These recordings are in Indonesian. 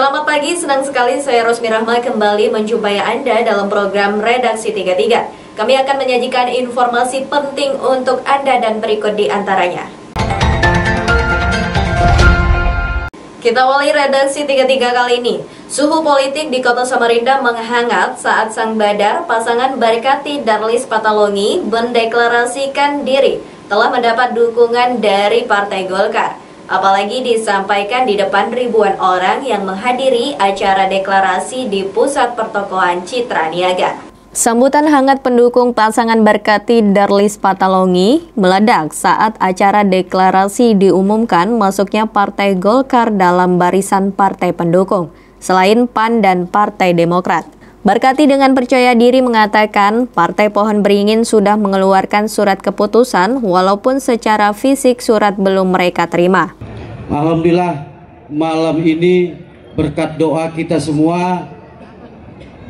Selamat pagi, senang sekali saya Rosmi Rahma kembali menjumpai Anda dalam program Redaksi 33. Kami akan menyajikan informasi penting untuk Anda dan berikut di antaranya. Kita awali redaksi 33 kali ini. Suhu politik di kota Samarinda menghangat saat Sang Badar, pasangan Barkati Darlis Patalongi, mendeklarasikan diri telah mendapat dukungan dari Partai Golkar. Apalagi disampaikan di depan ribuan orang yang menghadiri acara deklarasi di Pusat Pertokohan Citra Niaga. Sambutan hangat pendukung pasangan Berkati Darlis Patalongi meledak saat acara deklarasi diumumkan masuknya Partai Golkar dalam barisan partai pendukung, selain PAN dan Partai Demokrat. Berkati dengan percaya diri mengatakan Partai Pohon Beringin sudah mengeluarkan surat keputusan walaupun secara fisik surat belum mereka terima. Alhamdulillah malam ini berkat doa kita semua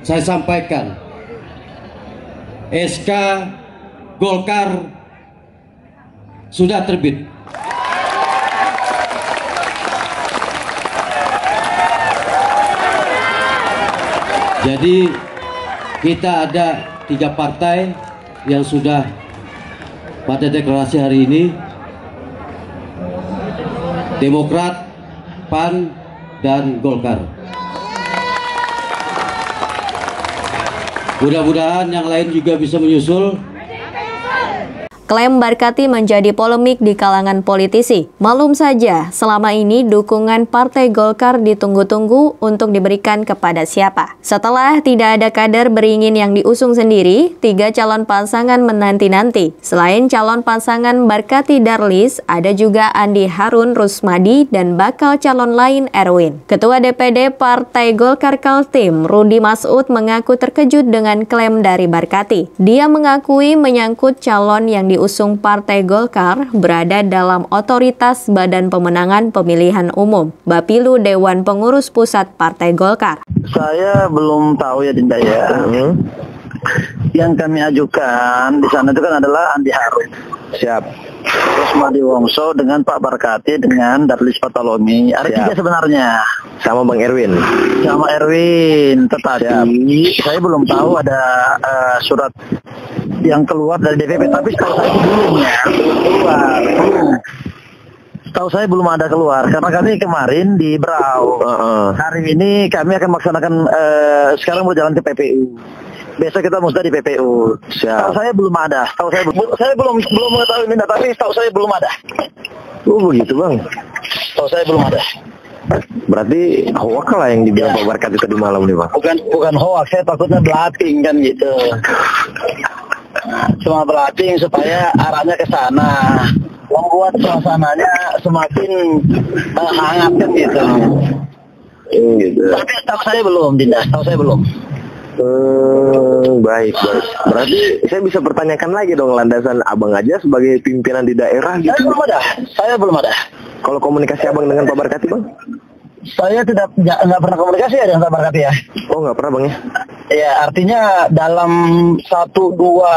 saya sampaikan SK Golkar sudah terbit. Jadi kita ada tiga partai yang sudah pada deklarasi hari ini Demokrat, PAN, dan Golkar. Mudah-mudahan yang lain juga bisa menyusul Klaim Barkati menjadi polemik di kalangan politisi. Malum saja, selama ini dukungan Partai Golkar ditunggu-tunggu untuk diberikan kepada siapa. Setelah tidak ada kader beringin yang diusung sendiri, tiga calon pasangan menanti-nanti. Selain calon pasangan Barkati Darlis, ada juga Andi Harun Rusmadi dan bakal calon lain Erwin. Ketua DPD Partai Golkar Kaltim, Rudi Masud mengaku terkejut dengan klaim dari Barkati. Dia mengakui menyangkut calon yang di diusung Partai Golkar berada dalam otoritas Badan Pemenangan Pemilihan Umum, Bapilu Dewan Pengurus Pusat Partai Golkar. Saya belum tahu ya Dinda ya. Hmm. Yang kami ajukan di sana itu kan adalah Andi Harun. Siap. Terus Madi Wongso dengan Pak Barkati dengan Darlis Patalomi. Ada Siap. tiga sebenarnya. Sama Bang Erwin. Sama Erwin. Tetapi Siap. saya belum tahu ada uh, surat yang keluar dari DPP tapi setahu saya belum ya keluar setahu saya belum ada keluar karena kami kemarin di Brau uh -uh. hari ini kami akan melaksanakan uh, sekarang mau jalan ke PPU besok kita mesti di PPU. Siap. Tahu saya belum ada. Tahu saya belum saya belum belum mengetahui minta tapi tahu saya belum ada. Oh begitu bang. Tahu saya belum ada. Berarti hoax lah yang dibilang ya. Pak Barkat itu tadi malam nih Pak. Bukan bukan hoax, saya takutnya belating kan gitu cuma berlatih supaya arahnya ke sana membuat suasananya semakin uh, hangat kan gitu. Hmm, gitu. Tapi tahu saya belum, Dinda. Tahu saya belum. Hmm, baik, baik. Berarti saya bisa pertanyakan lagi dong landasan abang aja sebagai pimpinan di daerah gitu. Saya belum ada. Saya belum ada. Kalau komunikasi abang dengan Pak Barkati bang? Saya tidak nggak pernah komunikasi ya dengan Pak Barkati ya. Oh nggak pernah bang ya? Ya artinya dalam satu dua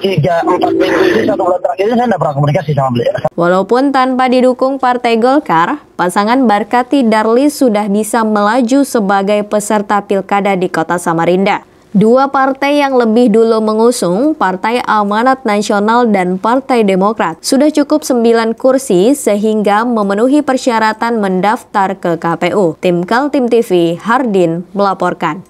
tiga empat minggu ini satu bulan terakhir ini saya tidak pernah komunikasi sama beliau. Walaupun tanpa didukung Partai Golkar, pasangan Barkati Darlis sudah bisa melaju sebagai peserta pilkada di kota Samarinda. Dua partai yang lebih dulu mengusung, Partai Amanat Nasional dan Partai Demokrat, sudah cukup 9 kursi sehingga memenuhi persyaratan mendaftar ke KPU. Tim Kaltim TV, Hardin, melaporkan.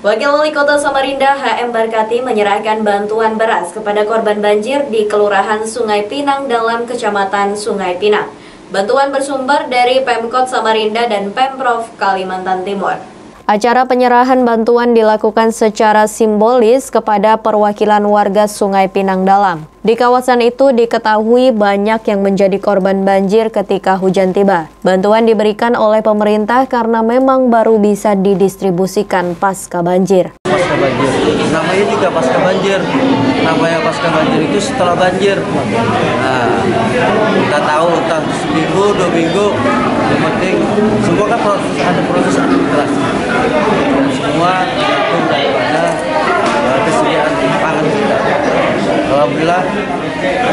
Wakil Wali Kota Samarinda HM Barkati menyerahkan bantuan beras kepada korban banjir di Kelurahan Sungai Pinang dalam Kecamatan Sungai Pinang. Bantuan bersumber dari Pemkot Samarinda dan Pemprov Kalimantan Timur. Acara penyerahan bantuan dilakukan secara simbolis kepada perwakilan warga Sungai Pinang Dalam. Di kawasan itu diketahui banyak yang menjadi korban banjir ketika hujan tiba. Bantuan diberikan oleh pemerintah karena memang baru bisa didistribusikan pasca banjir. Pasca banjir, namanya juga pasca banjir. Namanya pasca banjir itu setelah banjir. Nah, kita tahu entah seminggu, dua minggu, yang penting semua kan proses, ada proses administrasi. Semua tergantung daripada uh, kesediaan pangan kita. Alhamdulillah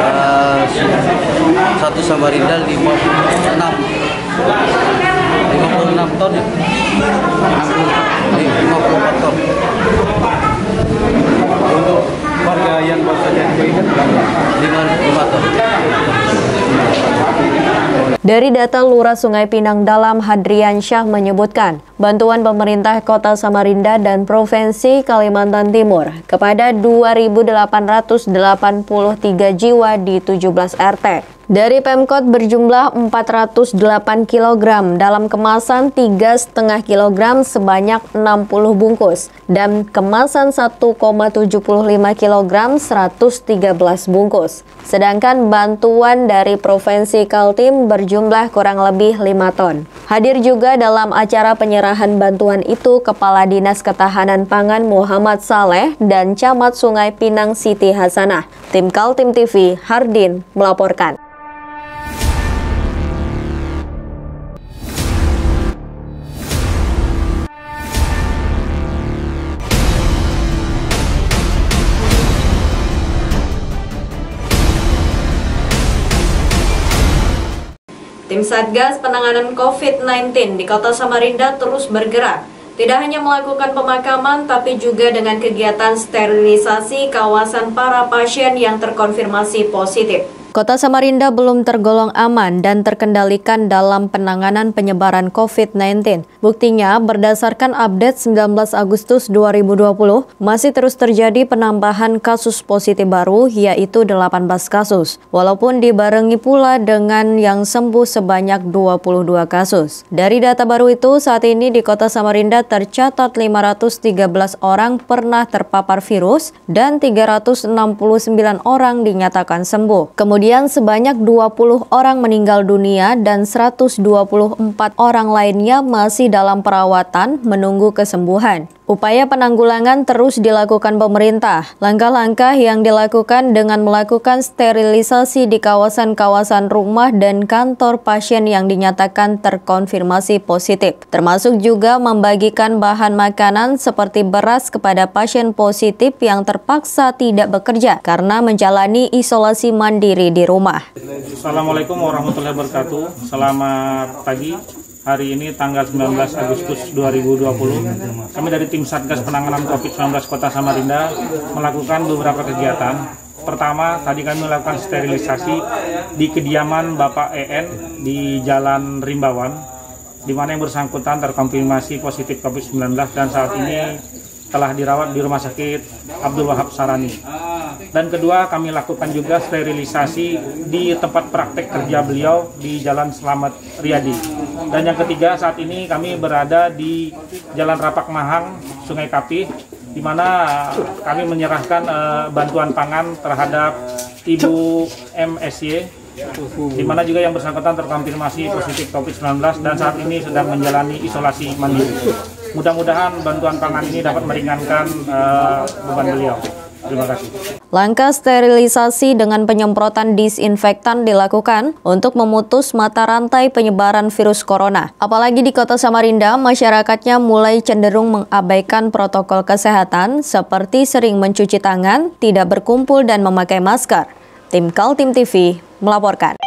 uh, satu Samarinda 56 56 ton ya 54 ton Untuk warga yang baru saja berapa? 55 ton Dari data Lurah Sungai Pinang Dalam Hadrian Syah menyebutkan, bantuan pemerintah Kota Samarinda dan Provinsi Kalimantan Timur kepada 2.883 jiwa di 17 RT. Dari Pemkot berjumlah 408 kg dalam kemasan 3,5 kg sebanyak 60 bungkus dan kemasan 1,75 kg 113 bungkus. Sedangkan bantuan dari Provinsi Kaltim berjumlah kurang lebih 5 ton. Hadir juga dalam acara penyerahan bantuan itu Kepala Dinas Ketahanan Pangan Muhammad Saleh dan Camat Sungai Pinang Siti Hasanah. Tim Kaltim TV, Hardin, melaporkan. Tim Satgas Penanganan COVID-19 di Kota Samarinda terus bergerak. Tidak hanya melakukan pemakaman, tapi juga dengan kegiatan sterilisasi kawasan para pasien yang terkonfirmasi positif. Kota Samarinda belum tergolong aman dan terkendalikan dalam penanganan penyebaran COVID-19. Buktinya, berdasarkan update 19 Agustus 2020, masih terus terjadi penambahan kasus positif baru, yaitu 18 kasus, walaupun dibarengi pula dengan yang sembuh sebanyak 22 kasus. Dari data baru itu, saat ini di Kota Samarinda tercatat 513 orang pernah terpapar virus dan 369 orang dinyatakan sembuh. Kemudian Kemudian sebanyak 20 orang meninggal dunia dan 124 orang lainnya masih dalam perawatan menunggu kesembuhan. Upaya penanggulangan terus dilakukan pemerintah. Langkah-langkah yang dilakukan dengan melakukan sterilisasi di kawasan-kawasan rumah dan kantor pasien yang dinyatakan terkonfirmasi positif, termasuk juga membagikan bahan makanan seperti beras kepada pasien positif yang terpaksa tidak bekerja karena menjalani isolasi mandiri di rumah. Assalamualaikum warahmatullahi wabarakatuh. Selamat pagi. Hari ini tanggal 19 Agustus 2020, kami dari tim Satgas Penanganan COVID-19 Kota Samarinda melakukan beberapa kegiatan. Pertama, tadi kami melakukan sterilisasi di kediaman Bapak EN di Jalan Rimbawan, di mana yang bersangkutan terkonfirmasi positif COVID-19 dan saat ini telah dirawat di Rumah Sakit Abdul Wahab Sarani. Dan kedua, kami lakukan juga sterilisasi di tempat praktek kerja beliau di Jalan Selamat Riyadi. Dan yang ketiga, saat ini kami berada di Jalan Rapak Mahang, Sungai Kapih, di mana kami menyerahkan uh, bantuan pangan terhadap Ibu MSY di mana juga yang bersangkutan terkonfirmasi positif COVID-19 dan saat ini sedang menjalani isolasi mandiri. Mudah-mudahan bantuan pangan ini dapat meringankan uh, beban beliau. Terima kasih. Langkah sterilisasi dengan penyemprotan disinfektan dilakukan untuk memutus mata rantai penyebaran virus corona. Apalagi di kota Samarinda, masyarakatnya mulai cenderung mengabaikan protokol kesehatan seperti sering mencuci tangan, tidak berkumpul dan memakai masker. Tim Kaltim TV melaporkan.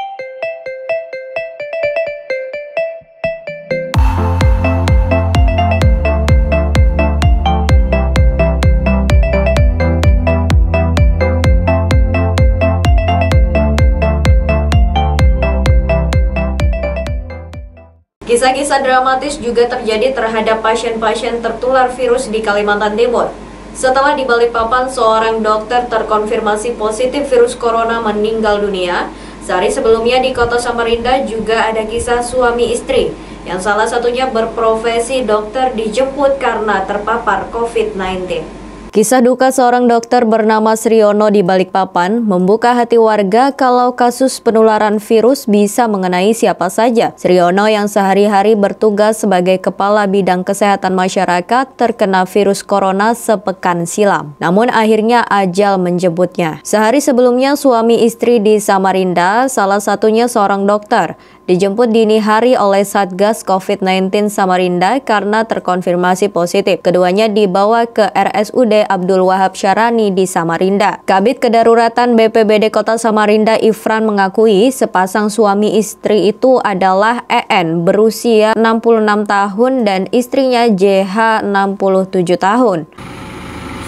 Kisah-kisah dramatis juga terjadi terhadap pasien-pasien tertular virus di Kalimantan Timur. Setelah di Balikpapan seorang dokter terkonfirmasi positif virus corona meninggal dunia, Sehari sebelumnya di kota Samarinda juga ada kisah suami istri yang salah satunya berprofesi dokter dijemput karena terpapar COVID-19. Kisah duka seorang dokter bernama Sriono di Balikpapan membuka hati warga kalau kasus penularan virus bisa mengenai siapa saja. Sriono yang sehari-hari bertugas sebagai kepala bidang kesehatan masyarakat terkena virus corona sepekan silam. Namun akhirnya ajal menjemputnya. Sehari sebelumnya suami istri di Samarinda, salah satunya seorang dokter, dijemput dini hari oleh Satgas COVID-19 Samarinda karena terkonfirmasi positif. Keduanya dibawa ke RSUD Abdul Wahab Syarani di Samarinda. Kabit Kedaruratan BPBD Kota Samarinda Ifran mengakui sepasang suami istri itu adalah EN berusia 66 tahun dan istrinya JH 67 tahun.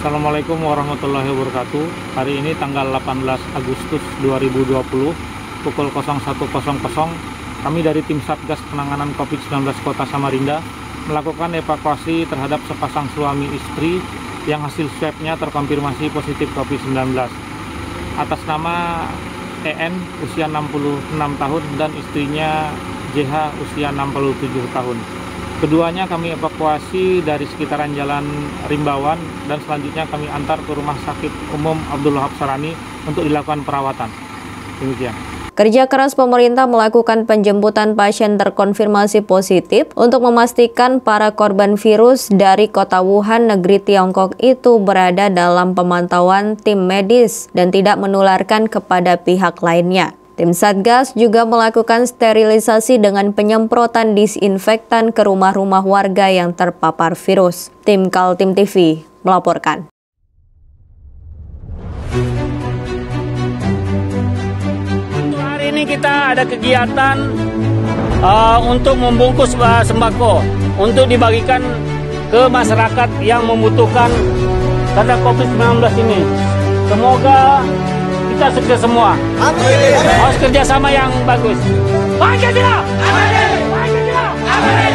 Assalamualaikum warahmatullahi wabarakatuh. Hari ini tanggal 18 Agustus 2020 pukul 01.00 kami dari tim Satgas Penanganan COVID-19 Kota Samarinda melakukan evakuasi terhadap sepasang suami istri yang hasil swabnya terkonfirmasi positif COVID-19. Atas nama EN usia 66 tahun dan istrinya JH usia 67 tahun. Keduanya kami evakuasi dari sekitaran Jalan Rimbawan dan selanjutnya kami antar ke Rumah Sakit Umum Abdul Wahab Sarani untuk dilakukan perawatan. Demikian. Kerja keras pemerintah melakukan penjemputan pasien terkonfirmasi positif untuk memastikan para korban virus dari kota Wuhan, negeri Tiongkok itu berada dalam pemantauan tim medis dan tidak menularkan kepada pihak lainnya. Tim Satgas juga melakukan sterilisasi dengan penyemprotan disinfektan ke rumah-rumah warga yang terpapar virus. Tim Kaltim TV melaporkan. Ini kita ada kegiatan uh, untuk membungkus uh, sembako untuk dibagikan ke masyarakat yang membutuhkan karena COVID-19 ini. Semoga kita sukses semua. Amin. Harus kerjasama yang bagus. Pancasila! Amin. Pancasila! Amin.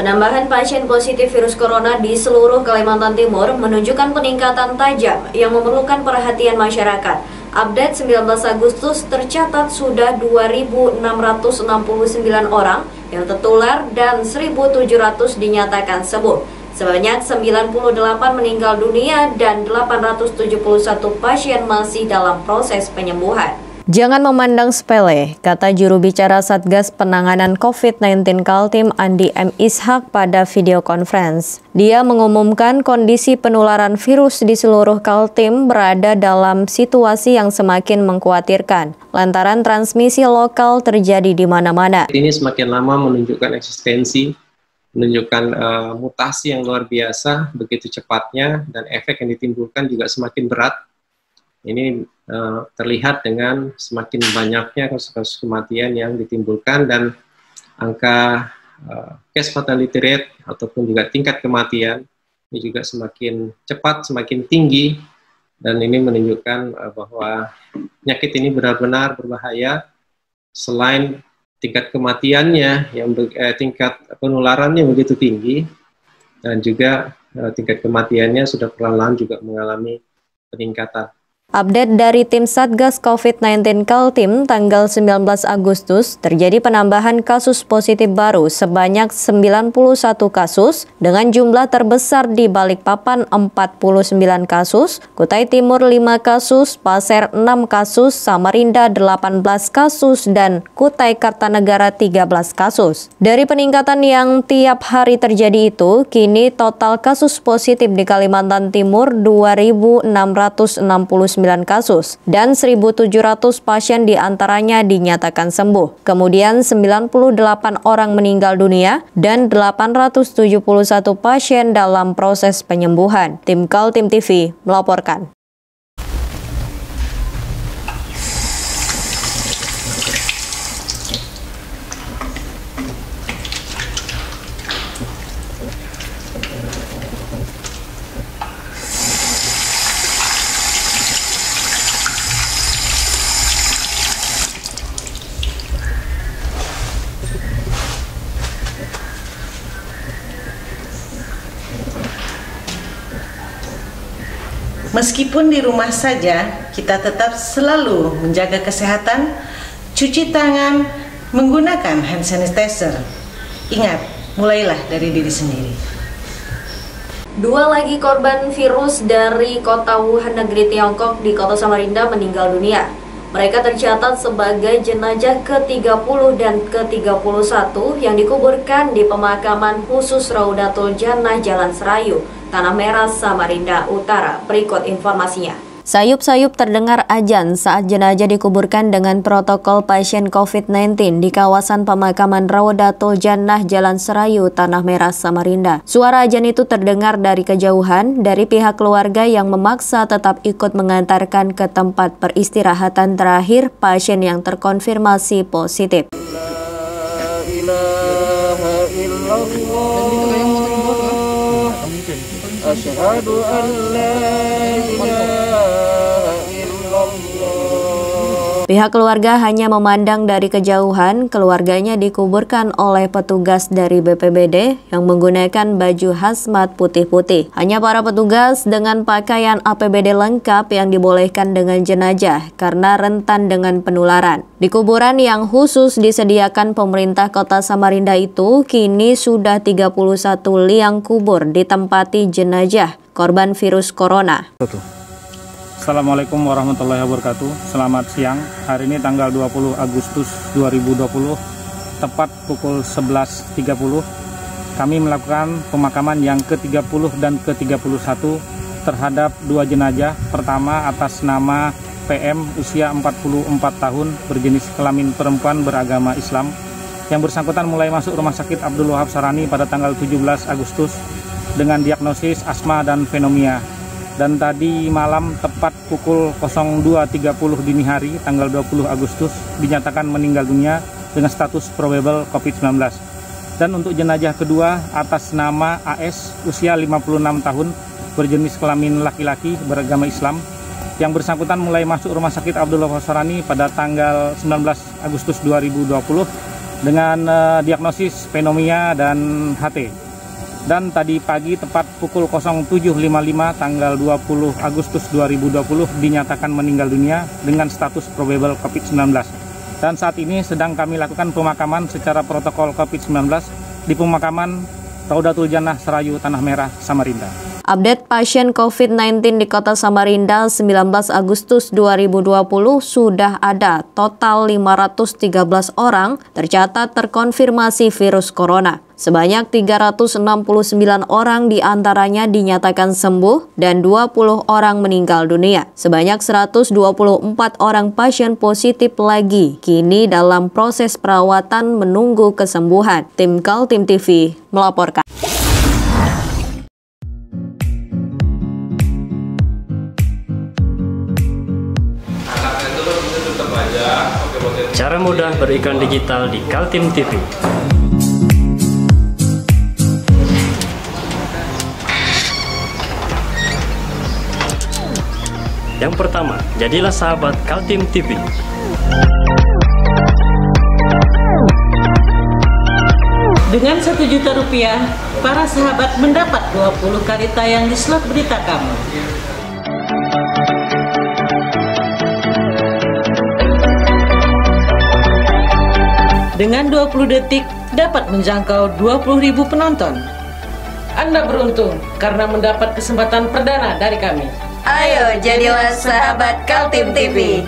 Penambahan pasien positif virus corona di seluruh Kalimantan Timur menunjukkan peningkatan tajam yang memerlukan perhatian masyarakat. Update 19 Agustus tercatat sudah 2.669 orang yang tertular dan 1.700 dinyatakan sembuh. Sebanyak 98 meninggal dunia dan 871 pasien masih dalam proses penyembuhan. Jangan memandang sepele, kata juru bicara Satgas Penanganan COVID-19 Kaltim Andi M. Ishak pada video conference. Dia mengumumkan kondisi penularan virus di seluruh Kaltim berada dalam situasi yang semakin mengkhawatirkan, lantaran transmisi lokal terjadi di mana-mana. Ini semakin lama menunjukkan eksistensi, menunjukkan uh, mutasi yang luar biasa, begitu cepatnya, dan efek yang ditimbulkan juga semakin berat. Ini Eh, terlihat dengan semakin banyaknya kasus-kasus kematian yang ditimbulkan dan angka uh, case fatality rate ataupun juga tingkat kematian ini juga semakin cepat, semakin tinggi dan ini menunjukkan uh, bahwa penyakit ini benar-benar berbahaya selain tingkat kematiannya yang eh, tingkat penularannya begitu tinggi dan juga uh, tingkat kematiannya sudah perlahan-lahan juga mengalami peningkatan. Update dari tim Satgas COVID-19 Kaltim tanggal 19 Agustus terjadi penambahan kasus positif baru sebanyak 91 kasus dengan jumlah terbesar di Balikpapan 49 kasus, Kutai Timur 5 kasus, Pasir 6 kasus, Samarinda 18 kasus, dan Kutai Kartanegara 13 kasus. Dari peningkatan yang tiap hari terjadi itu, kini total kasus positif di Kalimantan Timur 2.669 kasus dan 1.700 pasien di antaranya dinyatakan sembuh. Kemudian 98 orang meninggal dunia dan 871 pasien dalam proses penyembuhan. Tim Kaltim TV melaporkan. Meskipun di rumah saja, kita tetap selalu menjaga kesehatan, cuci tangan, menggunakan hand sanitizer. Ingat, mulailah dari diri sendiri. Dua lagi korban virus dari kota Wuhan negeri Tiongkok di kota Samarinda meninggal dunia. Mereka tercatat sebagai jenazah ke-30 dan ke-31 yang dikuburkan di pemakaman khusus Raudatul Jannah Jalan Serayu, Tanah Merah, Samarinda Utara. Berikut informasinya. Sayup-sayup terdengar ajan saat jenazah dikuburkan dengan protokol pasien COVID-19 di kawasan pemakaman Rawdatul Jannah Jalan Serayu, Tanah Merah, Samarinda. Suara ajan itu terdengar dari kejauhan dari pihak keluarga yang memaksa tetap ikut mengantarkan ke tempat peristirahatan terakhir pasien yang terkonfirmasi positif. An la ilaha Pihak keluarga hanya memandang dari kejauhan, keluarganya dikuburkan oleh petugas dari BPBD yang menggunakan baju hazmat putih-putih. Hanya para petugas dengan pakaian APBD lengkap yang dibolehkan dengan jenazah karena rentan dengan penularan. Di kuburan yang khusus disediakan pemerintah kota Samarinda itu, kini sudah 31 liang kubur ditempati jenazah korban virus corona. Assalamualaikum warahmatullahi wabarakatuh. Selamat siang. Hari ini tanggal 20 Agustus 2020 Tepat pukul 11.30 Kami melakukan pemakaman yang ke-30 dan ke-31 Terhadap dua jenazah. Pertama atas nama PM usia 44 tahun Berjenis kelamin perempuan beragama Islam. Yang bersangkutan mulai masuk rumah sakit Abdul Wahab Sarani pada tanggal 17 Agustus Dengan diagnosis asma dan fenomia dan tadi malam tepat pukul 02.30 dini hari tanggal 20 Agustus dinyatakan meninggal dunia dengan status probable COVID-19. Dan untuk jenazah kedua atas nama AS usia 56 tahun berjenis kelamin laki-laki beragama Islam yang bersangkutan mulai masuk rumah sakit Abdullah Wasarani pada tanggal 19 Agustus 2020 dengan uh, diagnosis pneumonia dan HT dan tadi pagi tepat pukul 07.55 tanggal 20 Agustus 2020 dinyatakan meninggal dunia dengan status probable COVID-19. Dan saat ini sedang kami lakukan pemakaman secara protokol COVID-19 di pemakaman Raudatul Jannah Serayu Tanah Merah, Samarinda. Update pasien COVID-19 di kota Samarinda 19 Agustus 2020 sudah ada total 513 orang tercatat terkonfirmasi virus corona. Sebanyak 369 orang di antaranya dinyatakan sembuh dan 20 orang meninggal dunia. Sebanyak 124 orang pasien positif lagi kini dalam proses perawatan menunggu kesembuhan. Tim Kaltim TV melaporkan. Cara mudah berikan digital di Kaltim TV. Yang pertama, jadilah sahabat Kaltim TV. Dengan satu juta rupiah, para sahabat mendapat 20 kali tayang di slot berita kamu. Dengan 20 detik dapat menjangkau 20.000 penonton. Anda beruntung karena mendapat kesempatan perdana dari kami. Ayo jadilah sahabat Kaltim TV.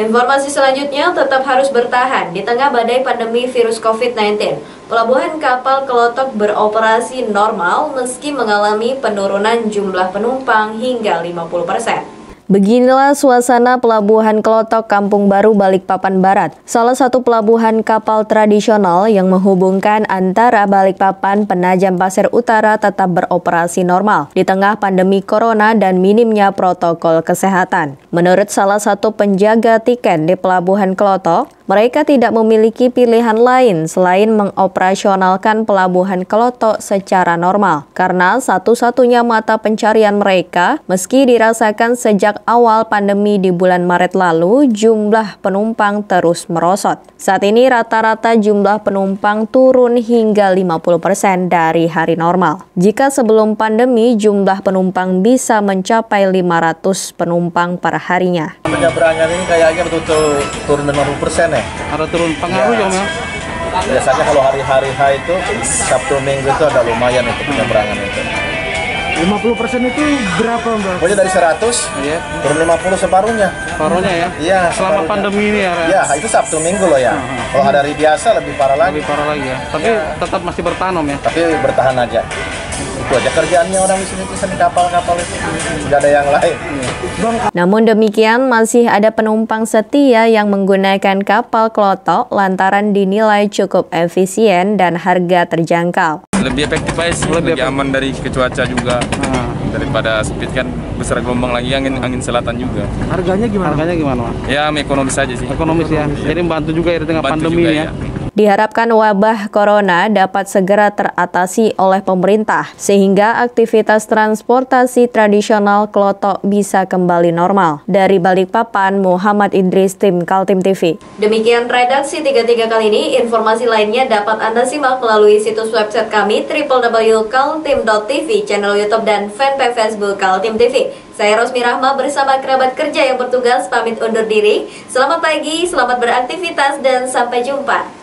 Informasi selanjutnya tetap harus bertahan di tengah badai pandemi virus COVID-19. Pelabuhan kapal Kelotok beroperasi normal meski mengalami penurunan jumlah penumpang hingga 50 persen. Beginilah suasana Pelabuhan Kelotok Kampung Baru Balikpapan Barat, salah satu pelabuhan kapal tradisional yang menghubungkan antara Balikpapan Penajam Pasir Utara tetap beroperasi normal di tengah pandemi corona dan minimnya protokol kesehatan. Menurut salah satu penjaga tiket di Pelabuhan Kelotok, mereka tidak memiliki pilihan lain selain mengoperasionalkan Pelabuhan Kelotok secara normal karena satu-satunya mata pencarian mereka meski dirasakan sejak awal pandemi di bulan Maret lalu jumlah penumpang terus merosot. Saat ini rata-rata jumlah penumpang turun hingga 50% dari hari normal. Jika sebelum pandemi jumlah penumpang bisa mencapai 500 penumpang per harinya. Penyeberangan ini kayaknya betul-betul turun 50 persen ya. Ada turun pengaruh ya, ya? Biasanya kalau hari-hari itu Sabtu Minggu itu ada lumayan itu penyeberangan itu. 50 persen itu berapa mbak? Pokoknya dari 100, iya. turun 50 separuhnya. Separuhnya ya? Iya. Selama separuhnya. pandemi ini ya? Iya, itu Sabtu Minggu loh ya. Uh -huh. Kalau hari biasa lebih parah lagi. Lebih parah lagi ya. Tapi ya. tetap masih bertahan om ya? Tapi bertahan aja itu aja kerjaannya orang di sini pesen kapal-kapal itu nggak ada yang lain. Namun demikian masih ada penumpang setia yang menggunakan kapal klotok lantaran dinilai cukup efisien dan harga terjangkau. Lebih efektif aja sih, lebih, lebih aman dari kecuaca juga. Hmm. Daripada speed kan besar gelombang lagi angin angin selatan juga. Harganya gimana? Harganya gimana? Ya ekonomis aja sih. Ekonomis, ya. ekonomis ya. Jadi membantu juga ya dengan bantu pandemi juga, ya. ya. Diharapkan wabah corona dapat segera teratasi oleh pemerintah sehingga aktivitas transportasi tradisional Klotok bisa kembali normal. Dari Balikpapan, Muhammad Idris, Tim Kaltim TV. Demikian redaksi 33 kali ini, informasi lainnya dapat Anda simak melalui situs website kami www.kaltim.tv, channel YouTube dan fanpage Facebook Kaltim TV. Saya Rosmi Rahma bersama kerabat kerja yang bertugas pamit undur diri. Selamat pagi, selamat beraktivitas, dan sampai jumpa.